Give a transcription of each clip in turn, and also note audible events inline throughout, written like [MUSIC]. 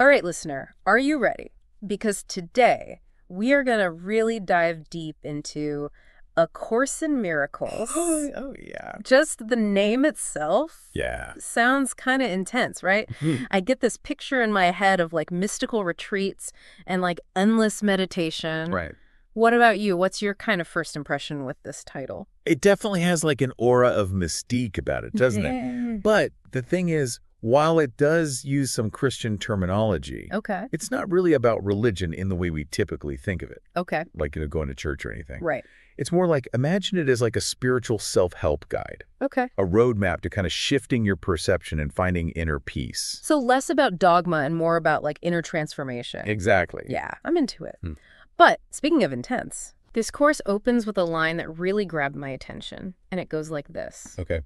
All right, listener, are you ready? Because today we are going to really dive deep into A Course in Miracles. [GASPS] oh, yeah. Just the name itself Yeah. sounds kind of intense, right? Hmm. I get this picture in my head of like mystical retreats and like endless meditation. Right. What about you? What's your kind of first impression with this title? It definitely has like an aura of mystique about it, doesn't it? But the thing is, while it does use some Christian terminology, Okay. it's not really about religion in the way we typically think of it, Okay. like you know, going to church or anything. Right. It's more like imagine it as like a spiritual self-help guide, Okay. a roadmap to kind of shifting your perception and finding inner peace. So less about dogma and more about like inner transformation. Exactly. Yeah, I'm into it. Hmm. But speaking of intense, this course opens with a line that really grabbed my attention, and it goes like this Okay.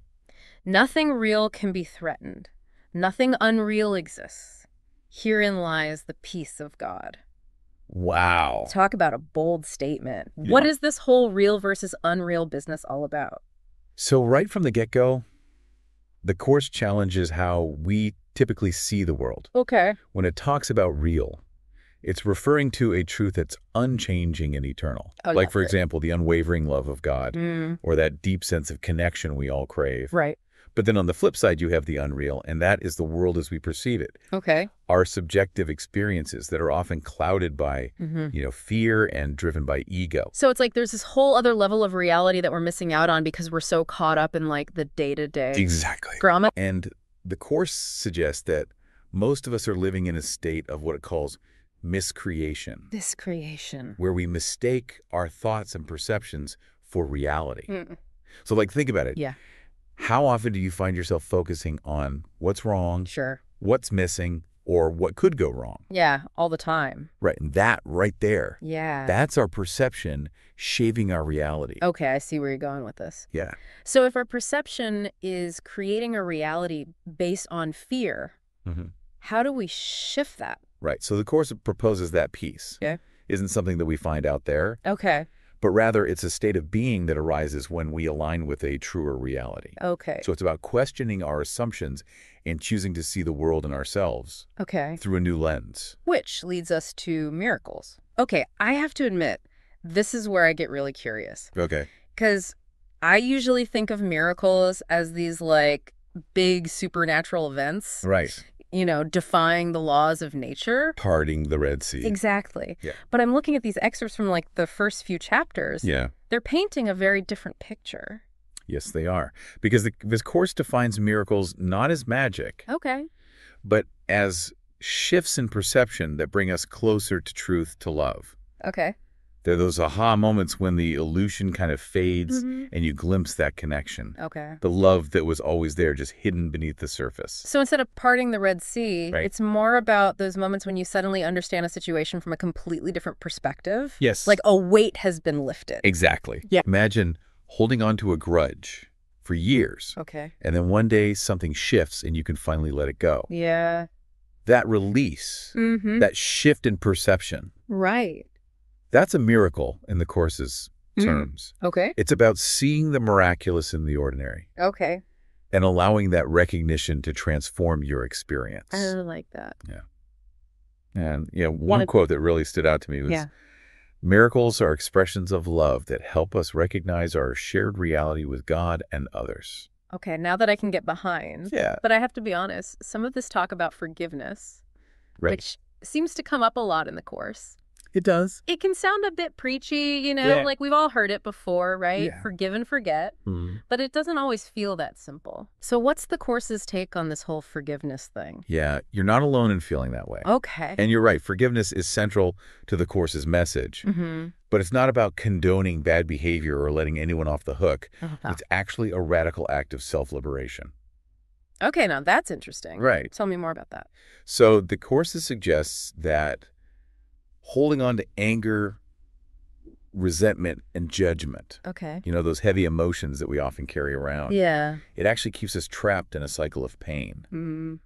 Nothing real can be threatened, nothing unreal exists. Herein lies the peace of God. Wow. Talk about a bold statement. What Yeah. is this whole real versus unreal business all about? So right from the get-go, the course challenges how we typically see the world. Okay. When it talks about real, it's referring to a truth that's unchanging and eternal. Oh, like, yeah, for right. example, the unwavering love of God Mm, or that deep sense of connection we all crave. right. But then on the flip side, you have the unreal, and that is the world as we perceive it. Okay. Our subjective experiences that are often clouded by, hmm you know, fear and driven by ego. So it's like there's this whole other level of reality that we're missing out on because we're so caught up in like the day to day Exactly. drama. And the Course suggests that most of us are living in a state of what it calls miscreation, Miscreation. where we mistake our thoughts and perceptions for reality. Mm, So, like, think about it. Yeah. How often do you find yourself focusing on what's wrong, Sure. what's missing, or what could go wrong? Yeah, all the time. Right. And that right there, Yeah. that's our perception shaving our reality. okay, I see where you're going with this. Yeah. So if our perception is creating a reality based on fear, Mhm. how do we shift that? Right. So the Course proposes that peace Okay. isn't something that we find out there, Okay. But rather it's a state of being that arises when we align with a truer reality. Okay. So it's about questioning our assumptions and choosing to see the world and ourselves okay. through a new lens. Which leads us to miracles. Okay, I have to admit, this is where I get really curious. Okay. Because I usually think of miracles as these like big supernatural events, Right. You know, defying the laws of nature. Parting the Red Sea. Exactly. Yeah. But I'm looking at these excerpts from like the first few chapters. Yeah. They're painting a very different picture. Yes, they are. Because the, this course defines miracles not as magic, Okay. but as shifts in perception that bring us closer to truth, to love. Okay. They're those aha moments when the illusion kind of fades Mhm. and you glimpse that connection. Okay. The love that was always there, just hidden beneath the surface. So instead of parting the Red Sea, Right. it's more about those moments when you suddenly understand a situation from a completely different perspective. Yes. Like a weight has been lifted. Exactly. Yeah. Imagine holding on to a grudge for years, Okay. and then one day something shifts and you can finally let it go. Yeah. That release, Mm-hmm. that shift in perception, right. That's a miracle in the Course's Mm. terms. Okay. It's about seeing the miraculous in the ordinary Okay. and allowing that recognition to transform your experience. I like that. Yeah. And yeah, one Wanted- quote that really stood out to me was Yeah. Miracles are expressions of love that help us recognize our shared reality with God and others. Okay. Now that I can get behind. Yeah. But I have to be honest, some of this talk about forgiveness, Right. which seems to come up a lot in the course. It does. It can sound a bit preachy, you know, Yeah. like we've all heard it before, right? Yeah. Forgive and forget. But it doesn't always feel that simple. So what's the course's take on this whole forgiveness thing? Yeah, you're not alone in feeling that way. Okay. And you're right, forgiveness is central to the Course's message, mm-hmm. but it's not about condoning bad behavior or letting anyone off the hook. It's actually a radical act of self-liberation. Okay, now that's interesting. Right. Tell me more about that. So the course suggests that holding on to anger, resentment, and judgment, Okay. you know, those heavy emotions that we often carry around, Yeah. it actually keeps us trapped in a cycle of pain. Mm.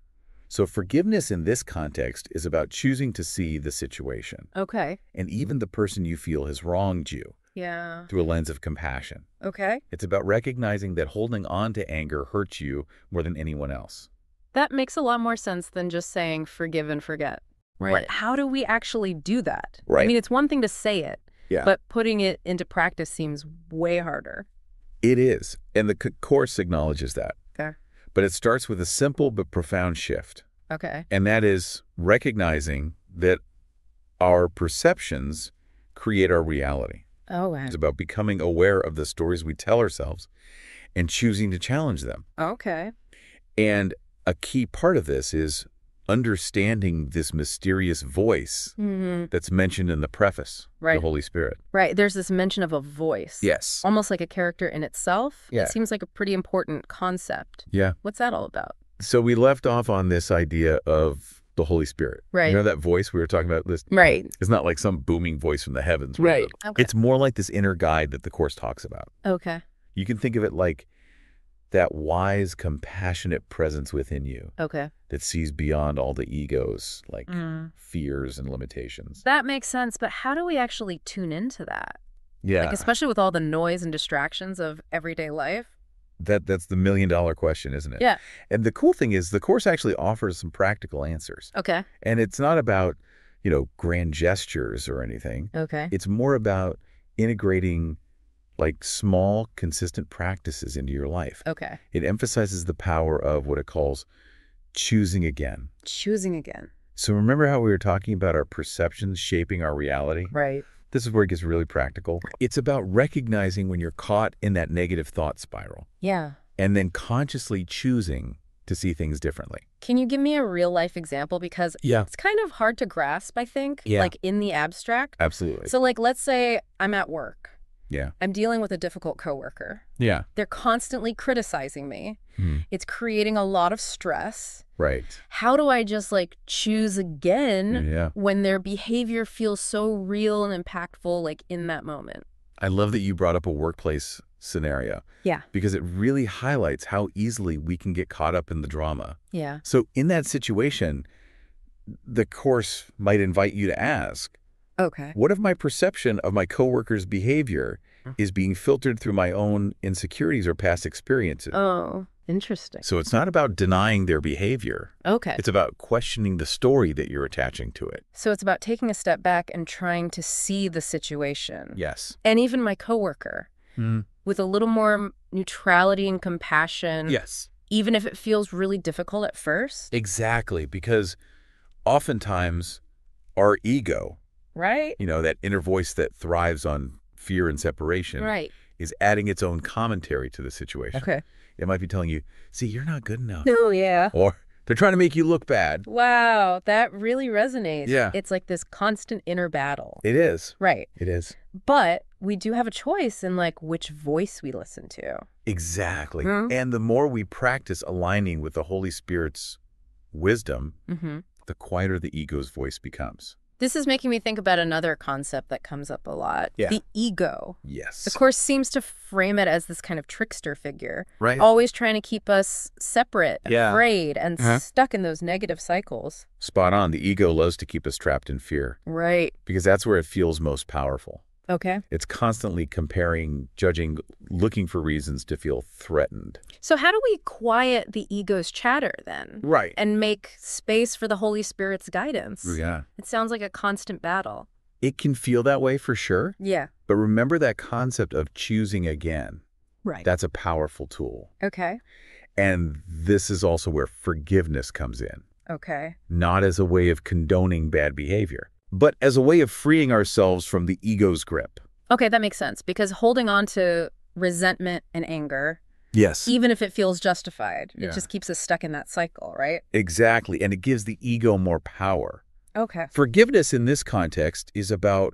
So forgiveness in this context is about choosing to see the situation Okay. and even the person you feel has wronged you Yeah. through a lens of compassion. Okay. It's about recognizing that holding on to anger hurts you more than anyone else. That makes a lot more sense than just saying forgive and forget. But how do we actually do that? Right. I mean, it's one thing to say it, Yeah. but putting it into practice seems way harder. It is. And the c- Course acknowledges that. Okay. But it starts with a simple but profound shift. Okay. And that is recognizing that our perceptions create our reality. Oh, wow. It's about becoming aware of the stories we tell ourselves and choosing to challenge them. Okay. And a key part of this is understanding this mysterious voice hmm that's mentioned in the preface, Right. the Holy Spirit. Right. There's this mention of a voice. Yes. Almost like a character in itself. Yeah. It seems like a pretty important concept. Yeah. What's that all about? So we left off on this idea of the Holy Spirit. Right. You know that voice we were talking about? This Right. It's not like some booming voice from the heavens. Right. Okay. It's more like this inner guide that the Course talks about. okay. You can think of it like that wise, compassionate presence within you Okay. that sees beyond all the egos, like Mm. fears and limitations. That makes sense, but how do we actually tune into that? Yeah. Like especially with all the noise and distractions of everyday life. that that's the million dollar question, isn't it? Yeah. And the cool thing is the course actually offers some practical answers. Okay. And it's not about, you know, grand gestures or anything. Okay. It's more about integrating like small, consistent practices into your life. Okay. It emphasizes the power of what it calls choosing again. Choosing again. So remember how we were talking about our perceptions shaping our reality? Right. This is where it gets really practical. It's about recognizing when you're caught in that negative thought spiral Yeah. and then consciously choosing to see things differently. Can you give me a real life example? Because Yeah. it's kind of hard to grasp, I think, Yeah. like in the abstract. Absolutely. So, like, let's say I'm at work. Yeah. I'm dealing with a difficult coworker. Yeah. They're constantly criticizing me. Hmm. It's creating a lot of stress. Right. How do I just like choose again Yeah. when their behavior feels so real and impactful, like in that moment? I love that you brought up a workplace scenario Yeah. because it really highlights how easily we can get caught up in the drama. Yeah. So in that situation, the course might invite you to ask, Okay. what if my perception of my coworker's behavior Hmm. is being filtered through my own insecurities or past experiences? Oh, interesting. So it's not about denying their behavior. Okay. It's about questioning the story that you're attaching to it. So it's about taking a step back and trying to see the situation. Yes. And even my coworker with a little more neutrality and compassion, Yes. even if it feels really difficult at first. Exactly. Because oftentimes our ego, Right? you know, that inner voice that thrives on fear and separation, Right. is adding its own commentary to the situation. Okay. It might be telling you, see, you're not good enough. Oh, yeah. Or they're trying to make you look bad. Wow, that really resonates. Yeah. It's like this constant inner battle. It is. Right. It is. But we do have a choice in like which voice we listen to. Exactly. Mhm. And the more we practice aligning with the Holy Spirit's wisdom, hmm the quieter the ego's voice becomes. This is making me think about another concept that comes up a lot Yeah. the ego. Yes. The Course seems to frame it as this kind of trickster figure, Right. always trying to keep us separate, Yeah. afraid, and Uh-huh. stuck in those negative cycles. Spot on. The ego loves to keep us trapped in fear Right. because that's where it feels most powerful. Okay. It's constantly comparing, judging, looking for reasons to feel threatened. So, how do we quiet the ego's chatter then? Right. And make space for the Holy Spirit's guidance? Yeah. It sounds like a constant battle. It can feel that way for sure. Yeah. But remember that concept of choosing again. Right. That's a powerful tool. okay. And this is also where forgiveness comes in, Okay. not as a way of condoning bad behavior, but as a way of freeing ourselves from the ego's grip. Okay, that makes sense because holding on to resentment and anger, Yes. even if it feels justified, Yeah. it just keeps us stuck in that cycle, right? Exactly. And it gives the ego more power. Okay. Forgiveness in this context is about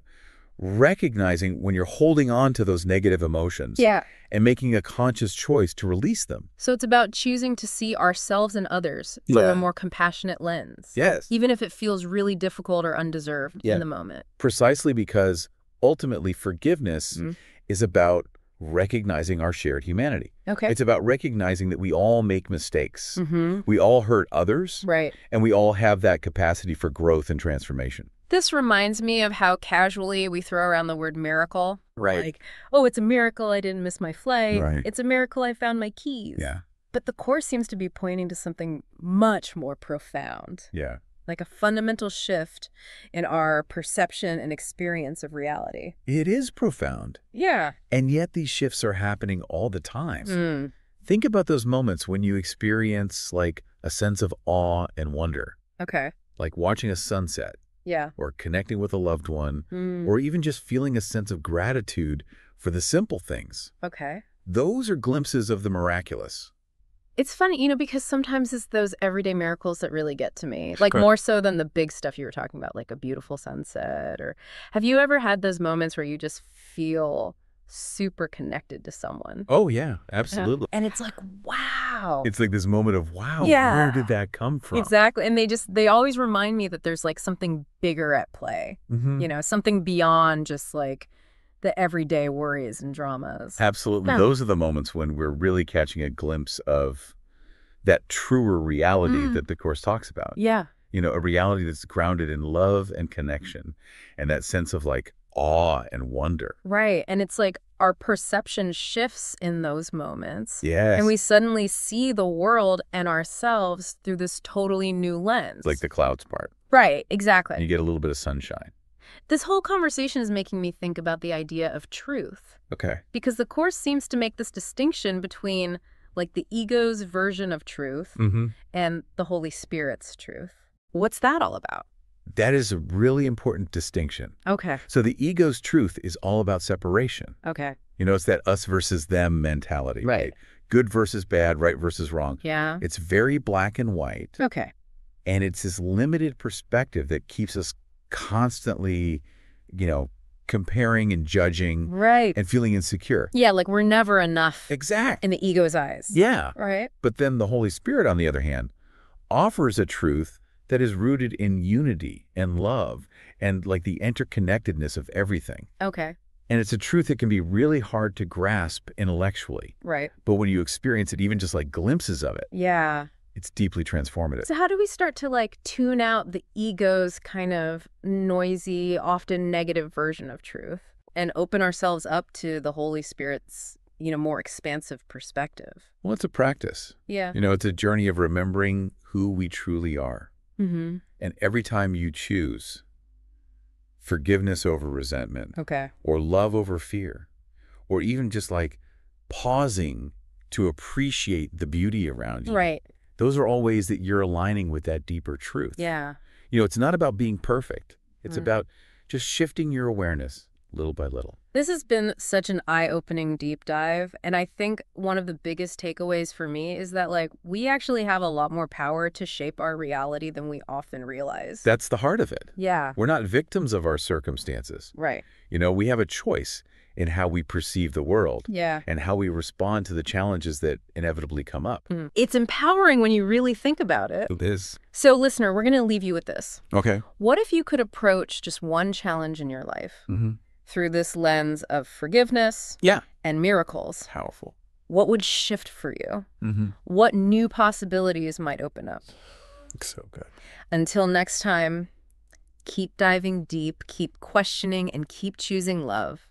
recognizing when you're holding on to those negative emotions Yeah. and making a conscious choice to release them. So it's about choosing to see ourselves and others through Yeah. a more compassionate lens. Yes. Even if it feels really difficult or undeserved Yeah. in the moment. Precisely because ultimately forgiveness Mhm. is about recognizing our shared humanity. Okay. It's about recognizing that we all make mistakes. mm-hmm. We all hurt others, Right. and we all have that capacity for growth and transformation. This reminds me of how casually we throw around the word miracle. Right. Like, oh, it's a miracle I didn't miss my flight. Right. It's a miracle I found my keys. yeah. But the Course seems to be pointing to something much more profound. Yeah. Like a fundamental shift in our perception and experience of reality. It is profound. Yeah. And yet these shifts are happening all the time. Mm. Think about those moments when you experience like a sense of awe and wonder, Okay. like watching a sunset Yeah. or connecting with a loved one, Mm. or even just feeling a sense of gratitude for the simple things. Okay. Those are glimpses of the miraculous. It's funny, you know, because sometimes it's those everyday miracles that really get to me, like Sure. more so than the big stuff you were talking about, like a beautiful sunset. Or have you ever had those moments where you just feel super connected to someone? Oh, yeah, absolutely. And it's like, wow. It's like this moment of, wow, Yeah. where did that come from? Exactly. And they just, they always remind me that there's like something bigger at play, Mhm. you know, something beyond just like the everyday worries and dramas. Absolutely. Those are the moments when we're really catching a glimpse of that truer reality Mm. that the Course talks about. Yeah. You know, a reality that's grounded in love and connection and that sense of like awe and wonder. Right. And it's like our perception shifts in those moments. Yes. And we suddenly see the world and ourselves through this totally new lens. like the clouds part. right, Exactly. And exactly. you get a little bit of sunshine. This whole conversation is making me think about the idea of truth Okay. because the course seems to make this distinction between like the ego's version of truth Mm-hmm. and the Holy Spirit's truth. What's that all about? That is a really important distinction. Okay. So the ego's truth is all about separation. Okay. You know, it's that us versus them mentality. Right. Good versus bad, right versus wrong. Yeah. It's very black and white. Okay. And it's this limited perspective that keeps us constantly, you know, comparing and judging Right. and feeling insecure. Yeah, like we're never enough Exact. in the ego's eyes. Yeah. Right. But then the Holy Spirit, on the other hand, offers a truth that is rooted in unity and love and like the interconnectedness of everything. Okay. And it's a truth that can be really hard to grasp intellectually. Right. But when you experience it, even just like glimpses of it, Yeah. It's deeply transformative. So how do we start to like tune out the ego's kind of noisy, often negative version of truth and open ourselves up to the Holy Spirit's, you know, more expansive perspective? Well, it's a practice. Yeah. You know, it's a journey of remembering who we truly are. Mm-hmm. And every time you choose forgiveness over resentment, Okay. or love over fear, or even just like pausing to appreciate the beauty around you. Right. Those are all ways that you're aligning with that deeper truth. Yeah. You know, it's not about being perfect. It's Mm. about just shifting your awareness little by little. This has been such an eye-opening deep dive, and I think one of the biggest takeaways for me is that like we actually have a lot more power to shape our reality than we often realize. That's the heart of it. yeah. We're not victims of our circumstances. Right. You know, we have a choice in how we perceive the world Yeah. and how we respond to the challenges that inevitably come up. Mm. It's empowering when you really think about it. It is. So, listener, we're going to leave you with this. Okay. What if you could approach just one challenge in your life Mm-hmm. through this lens of forgiveness Yeah. and miracles? Powerful. What would shift for you? Mm-hmm. What new possibilities might open up? So good. Until next time, keep diving deep, keep questioning, and keep choosing love.